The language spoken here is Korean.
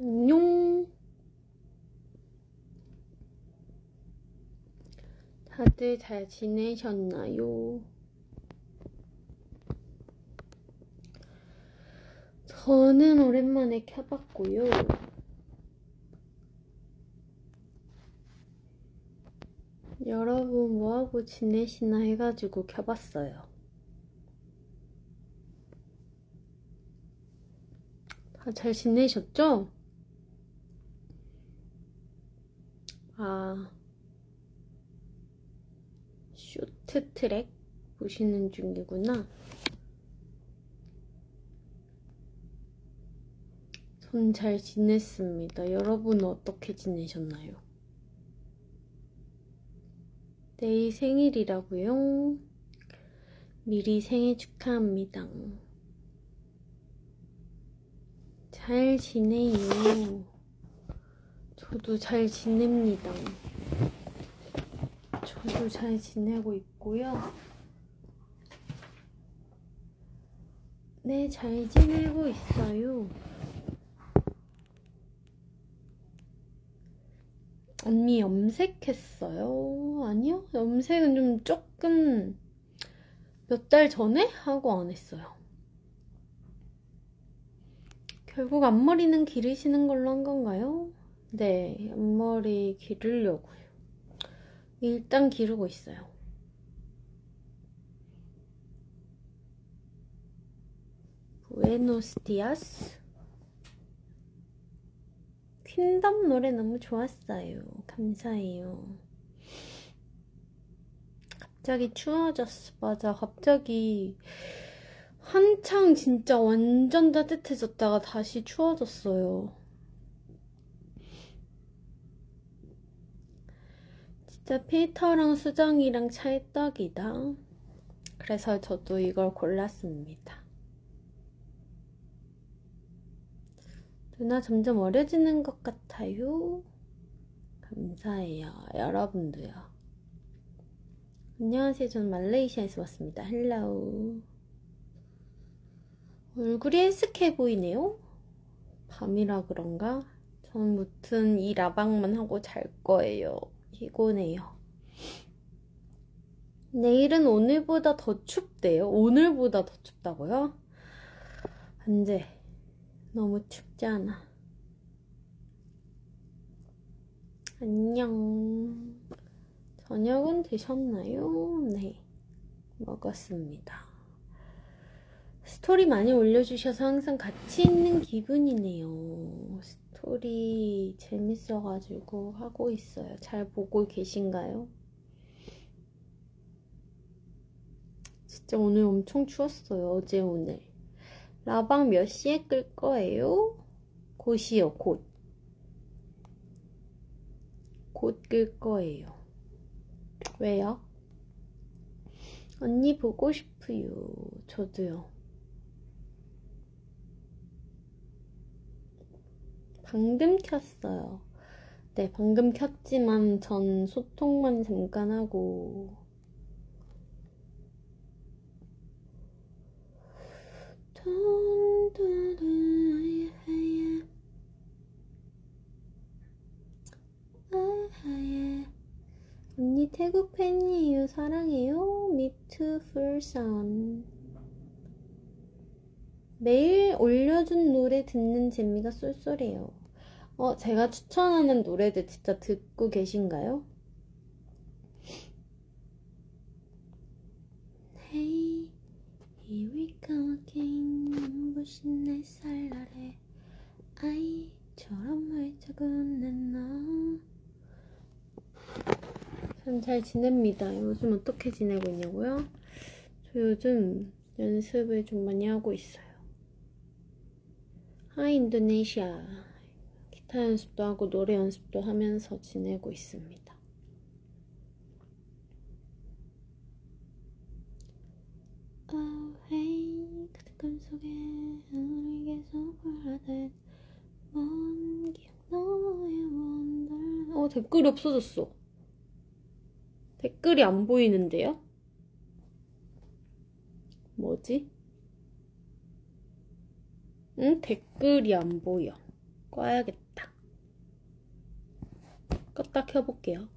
안녕. 다들 잘 지내셨나요? 저는 오랜만에 켜봤고요. 여러분 뭐하고 지내시나 해가지고 켜봤어요. 다 잘 지내셨죠? 아, 쇼 트 트랙 보시는 중이구나. 전 잘 지냈습니다. 여러분은 어떻게 지내셨나요? 내일 생일이라고요? 미리 생일 축하합니다. 잘 지내요. 저도 잘 지냅니다. 저도 잘 지내고 있고요. 네, 잘 지내고 있어요. 언니 염색했어요? 아니요. 염색은 좀 조금 몇 달 전에 하고 안 했어요. 결국 앞머리는 기르시는 걸로 한 건가요? 네, 앞머리 기르려고요. 일단 기르고 있어요. 부에노스 디아스 퀸덤 노래 너무 좋았어요. 감사해요. 갑자기 추워졌어. 맞아. 갑자기 한창 진짜 완전 따뜻해졌다가 다시 추워졌어요. 진짜 필터랑 수정이랑 찰떡이다. 그래서 저도 이걸 골랐습니다. 누나 점점 어려지는 것 같아요. 감사해요. 여러분도요. 안녕하세요. 저는 말레이시아에서 왔습니다. Hello. 얼굴이 핼쑥해 보이네요? 밤이라 그런가? 전 무튼 이 라방만 하고 잘 거예요. 피곤해요. 내일은 오늘보다 더 춥대요. 오늘보다 더 춥다고요? 안 돼. 너무 춥지 않아. 안녕. 저녁은 드셨나요? 네. 먹었습니다. 스토리 많이 올려주셔서 항상 같이 있는 기분이네요. 스토리 재밌어가지고 하고 있어요. 잘 보고 계신가요? 진짜 오늘 엄청 추웠어요. 어제 오늘. 라방 몇 시에 끌 거예요? 곧이요, 곧. 곧 끌 거예요. 왜요? 언니 보고 싶어요. 저도요. 방금 켰어요. 네, 방금 켰지만 전 소통만 잠깐 하고 언니 태국 팬이에요. 사랑해요. 미투 풀선. 매일 올려준 노래 듣는 재미가 쏠쏠해요. 어, 제가 추천하는 노래들 진짜 듣고 계신가요? Hey, here we go again. 눈부신 아이처럼 활짝 웃는 너. 전 잘 지냅니다. 요즘 어떻게 지내고 있냐고요? 저 요즘 연습을 좀 많이 하고 있어요. 하이 인도네시아. 기타 연습도 하고 노래 연습도 하면서 지내고 있습니다. Oh, hey, 그득한 속에 우리 계속 흘러댄 먼 기억 너의 원들 어 댓글이 없어졌어 댓글이 안 보이는데요? 뭐지? 응? 댓글이 안 보여 꺼야겠다. 껐다 켜볼게요.